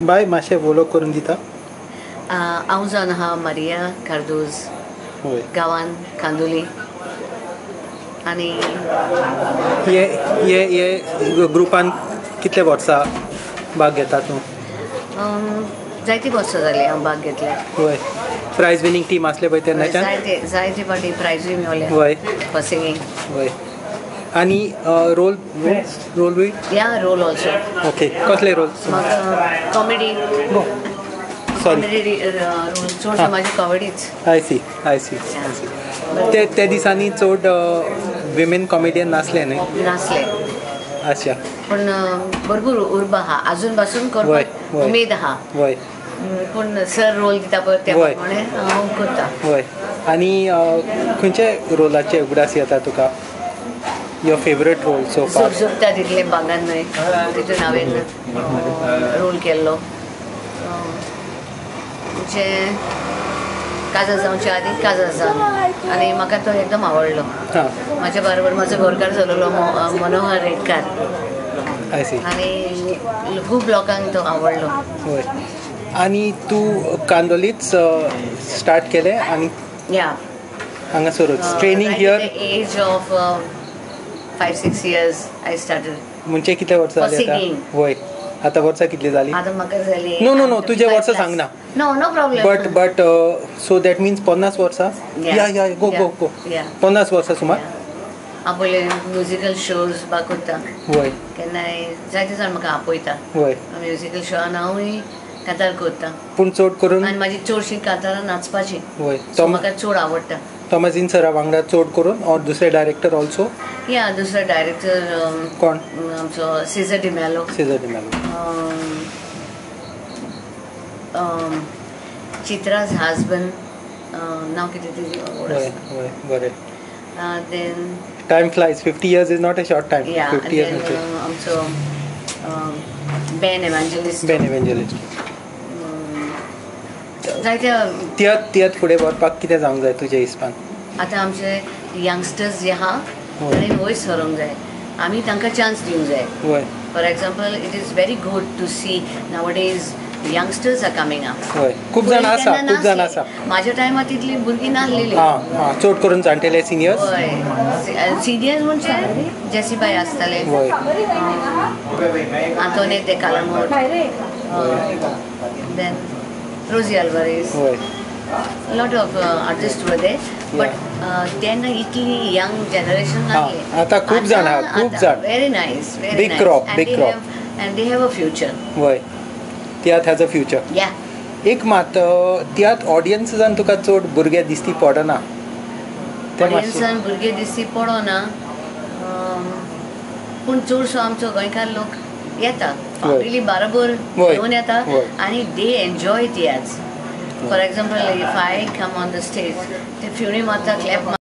वळख करून दिता. हांव जावन आहा मारिया कार्दोज होय. गांवान कांदोली. आनी हे हे हे ग्रुपान कितले वर्सां भाग घेता तूं? जायतीं वर्सां जालीं हांव भाग घेतल्या होय. प्रायज विनींग टीम आसले पळय तेन्नाच्यान जायते जायते फावटी प्रायजूय मेवले होय. फॉर सिंगींग होय. आनी रोल रोल बी या रोल ऑल्सो ओके कसले role? Comedy sorry comedy role. चडशे हा. म्हाजी कॉमेडीच आय सी आय सी ते ते दिसांनी चड विमेन कॉमेडियन नासले न्ही? नासले. अच्छा. पूण भरपूर उर्बा आहा अजून पासून वय, करपाक वय. उमेद आहा होय अम, पूण सर रोल दिता पळय त्या वय. प्रमाणे हांव करता होय आनी खंयचे रोलाचे उगडास येता तुका? Your favourite role so far soup सुकता तितले बागान न्हय तितून हांवें रोल केल्लो. म्हणजे काजा जावच्या आदी काजा जावन आनी म्हाका तो एकदम आवडलो. म्हाज्या बरोबर म्हाजो घरकार जालोलो मो- मनोहर रेडकार. आनी खूब लोकांक तो आवडलो. आनी तूं कांदोलीच स्टार्ट केलें आनी या हांगासरूच training here age of five six years I started म्हणजे वर्सां जालीं आतां? singing. होय आतां वर्सां कितली जालीं आतां म्हाका जाली No, no, no, तुझे वर्सां सांग ना. No no problem but but so that means पन्नास वर्सां या या गो गो गो या पन्नास वर्सां सुमार? हांव पयले म्युजिकल शोज बा करता होय केन्नाय जायते जाण म्हाका आपयता होय म्युजिकल शोआन हांवूय कातार करता. पूण चड करून? आनी म्हाजी चडशी कातारां नाचपाची. होय. तोम म्हाका चड आवडटा थॉमसीन सरा वांगडा चड करून? और दुसरे डायरेक्टर ऑल्सो या दुसरो डायरेक्टर कोण? आमचो Caesar D'Mello Caesar D'Mello Chitra's husband नांव कितें तेजें बरें. Then time flies fifty years is not a short time fifty years आमचो बेन एव्हांजलिस्ट बेन इव्हेंजलिस्ट जायत्या तियात तियात फुडें व्हरपाक कितें जावंक जाय तुज्या हिसपान आतां आमचे यंगस्टर्स जे आहा. तांणी वयर सरोंक जाय. आमी तांकां चान्स दिवंक जाय. For example it is very good to see nowadays youngsters are coming up होय. खूब जाण आसा खूब जाण आसा म्हाज्या टायमार तितली भुरगीं नासलेली चड करून जाणटेले सिनियर्स हय. सिनियर्स म्हणजे जेसीबाई आसताले आंतोने de Calamor, then Of uh, artists were there, but uh, then Italy young generation हा, आता खूप जाण खूप जाण. Crop, and big they crop. Have, and they have a future. होय tiatr has a future Yeah. एक मात तियात ऑडियन्सांत तुका चड भुरगे दिसती पडना ऑडियन्सान भुरगे दिसती पडना um, पूण चडसो आमचो गोंयकार लोक येता फॅमिली बरोबर होय. घेवन येता होय. आनी they enjoy tiatrs for example if I come on the stage ते फ्युनी मारता क्लॅप